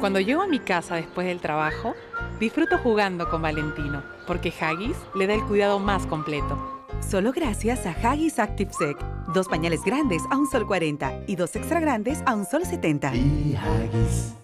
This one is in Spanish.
Cuando llego a mi casa después del trabajo, disfruto jugando con Valentino, porque Haggis le da el cuidado más completo. Solo gracias a Haggis Active Sec. Dos pañales grandes a un sol 40 y dos extra grandes a un sol 70. Y Haggis.